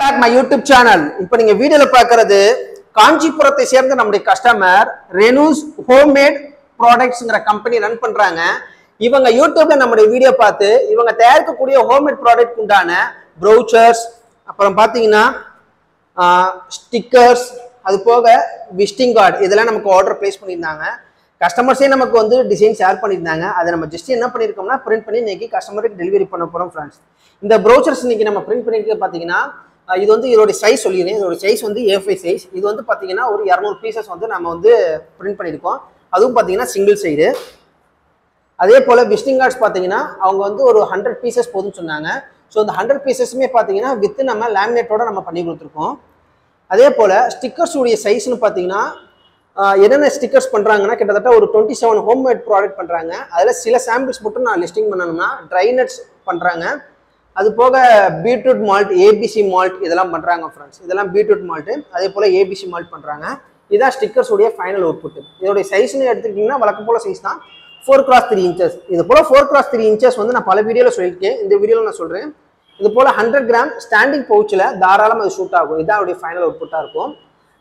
Back my YouTube channel இப்போ நீங்க வீடியோல பார்க்கறது காஞ்சிபுரத்தை சேர்ந்த நம்முடைய கஸ்டமர் ரெனூஸ் ஹோம்மேட் ப்ராடக்ட்ஸ்ங்கிற கம்பெனி ரன் பண்றாங்க. இவங்க யூடியூப்ல நம்முடைய வீடியோ பார்த்து இவங்க தயாரிக்கக்கூடிய ஹோம்மேட் ப்ராடக்ட் உண்டான ப்ரௌச்சர்ஸ் அப்புறம் பார்த்தீங்கன்னா ஸ்டிக்கர்ஸ் அது போக விசிட்டிங் கார்டு இதெல்லாம் நமக்கு ஆர்டர் ப்ளேஸ் பண்ணியிருந்தாங்க. கஸ்டமர்ஸே நமக்கு வந்து டிசைன் ஷேர் பண்ணியிருந்தாங்க. அதை நம்ம ஜஸ்ட் என்ன பண்ணியிருக்கோம்னா பிரிண்ட் பண்ணி இன்னைக்கு கஸ்டமருக்கு டெலிவரி பண்ண போகிறோம் ஃப்ரெண்ட்ஸ் இந்த ப்ரௌச்சர்ஸ் இன்னைக்கு நம்ம பிரிண்ட் பண்ணியிருக்க பார்த்தீங்கன்னா இது வந்து இதோடைய சைஸ் சொல்லிடுறேன். இதோட சைஸ் வந்து ஏ ஃபைவ் சைஸ் இது வந்து பார்த்தீங்கன்னா ஒரு இரநூறு பீசஸ் வந்து நம்ம வந்து பிரிண்ட் பண்ணியிருக்கோம். அதுவும் பார்த்தீங்கன்னா சிங்கிள் சைடு அதே போல் விசிட்டிங் கார்ட்ஸ் பார்த்தீங்கன்னா அவங்க வந்து ஒரு ஹண்ட்ரட் பீசஸ் போதும்னு சொன்னாங்க. ஸோ இந்த ஹண்ட்ரட் பீசஸுமே பார்த்தீங்கன்னா வித்து நம்ம லேமினேட்டோட நம்ம பண்ணி கொடுத்துருக்கோம். அதே போல் ஸ்டிக்கர்ஸ் உடைய சைஸ்னு பார்த்தீங்கன்னா என்னென்ன ஸ்டிக்கர்ஸ் பண்ணுறாங்கன்னா கிட்டத்தட்ட ஒரு டுவெண்ட்டி செவன் ஹோம்மேட் ப்ராடக்ட் பண்ணுறாங்க அதில் சில சாம்பிள்ஸ் மட்டும் நான் லிஸ்டிங் பண்ணணும்னா ட்ரை நட்ஸ் பண்ணுறாங்க அது போக பீட்ரூட் மால்ட் ஏபிசி மால்ட் இதெல்லாம் பண்ணுறாங்க ஃப்ரெண்ட்ஸ் இதெல்லாம் பீட்ரூட் மால்ட்டு அதே போல் ஏபிசி மால்ட் பண்ணுறாங்க இதான் ஸ்டிக்கர்ஸ் உடைய ஃபைனல் அவுட்புட் இதோடைய சைஸ்னு எடுத்துக்கிட்டிங்கன்னா வழக்கம் போல சைஸ் தான். ஃபோர் கிராஸ் த்ரீ இன்ச்சஸ் இது போல் ஃபோர் கிராஸ் த்ரீ இன்ச்சஸ் வந்து நான் பல வீடியோவில் சொல்லியிருக்கேன். இந்த வீடியோவில் நான் சொல்கிறேன் இது போல் ஹண்ட்ரட் கிராம் ஸ்டாண்டிங் பவுச்சில் தாராளமாக இது ஷூட் ஆகும். இதுதான் அவருடைய ஃபைனல் அவுட்புட்டாக இருக்கும்.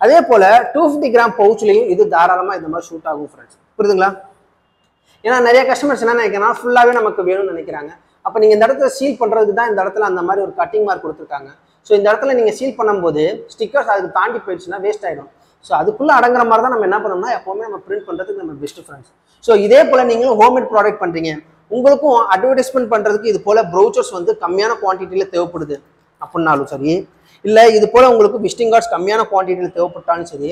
அதே போல் டூ ஃபிஃப்டி கிராம் பவுச்லையும் இது தாராளமாக இந்த மாதிரி ஷூட் ஆகும் ஃப்ரெண்ட்ஸ் புரியுதுங்களா? ஏன்னா நிறைய கஸ்டமர்ஸ் என்ன நினைக்கிறாங்க ஃபுல்லாகவே நமக்கு வேணும்னு நினைக்கிறாங்க. அப்போ நீங்கள் இந்த இடத்துல சீல் பண்ணுறதுக்கு தான் இந்த இடத்துல அந்த மாதிரி ஒரு கட்டிங் மார்க் கொடுத்துருக்காங்க. ஸோ இந்த இடத்துல நீங்கள் சீல் பண்ணும்போது ஸ்டிக்கர்ஸ் அதுக்கு தாண்டி போயிடுச்சுன்னா வேஸ்ட் ஆகிடும் ஸோ அதுக்குள்ளே அடங்குற மாதிரி தான் நம்ம என்ன பண்ணோம்னா எப்போவுமே நம்ம பிரிண்ட் பண்ணுறதுக்கு நம்ம பெஸ்ட் ஃப்ரெண்ட்ஸ் ஸோ இதே போல் நீங்களும் ஹோம்மேட் ப்ராடக்ட் பண்ணுறீங்க உங்களுக்கும் அட்வர்டைஸ்மெண்ட் பண்ணுறதுக்கு இது போல் ப்ரௌச்சர்ஸ் வந்து கம்மியான குவான்டிட்டியில் தேவைப்படுது. அப்படின்னாலும் சரி இல்லை இது போல் உங்களுக்கு விசிட்டிங் கார்ட்ஸ் கம்மியான குவான்டிட்டியில் தேவைப்பட்டாலும் சரி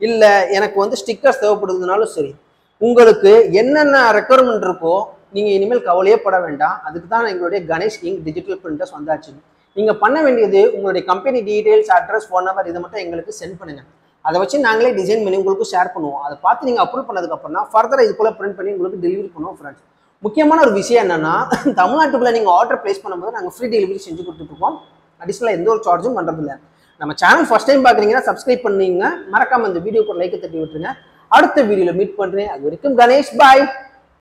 இல்லை எனக்கு வந்து ஸ்டிக்கர்ஸ் தேவைப்படுதுனாலும் சரி உங்களுக்கு என்னென்ன ரெக்குவயர்மெண்ட் இருக்கோ நீங்கள் இனிமேல் கவலையே பட வேண்டாம். அதுக்கு தான் எங்களுடைய கணேஷ் இங்க் டிஜிட்டல் பிரிண்டர்ஸ் வந்தாச்சு. நீங்கள் பண்ண வேண்டியது உங்களுடைய company details address phone number இதை மட்டும் எங்களுக்கு சென்ட் பண்ணுங்கள் அதை வச்சு நாங்களே டிசைன் பண்ணி உங்களுக்கு ஷேர் பண்ணுவோம். அதை பார்த்து நீங்கள் அப்ரூவ் பண்ணதுக்கப்புறம் தான் ஃபர்தராக இது போல் பிரிண்ட் பண்ணி உங்களுக்கு டெலிவரி பண்ணுவோம் ஃப்ரெண்ட்ஸ் முக்கியமான ஒரு விஷயம் என்னென்னா தமிழ்நாட்டுக்குள்ள நீங்கள் ஆர்டர் ப்ளேஸ் பண்ணும்போது நாங்கள் ஃப்ரீ டெலிவரி செஞ்சு கொடுத்துட்ருக்கோம் அடிஷனலாக எந்த ஒரு சார்ஜும் பண்ணுறதில்ல நம்ம சேனல் ஃபஸ்ட் டைம் பார்க்குறீங்கன்னா சப்ஸ்கிரைப் பண்ணிங்க. மறக்காமல் இந்த வீடியோக்கு லைக்கை தட்டி விட்டுருங்க. அடுத்த வீடியோவில் மீட் பண்ணுறேன் அது வரைக்கும் கணேஷ் பாய்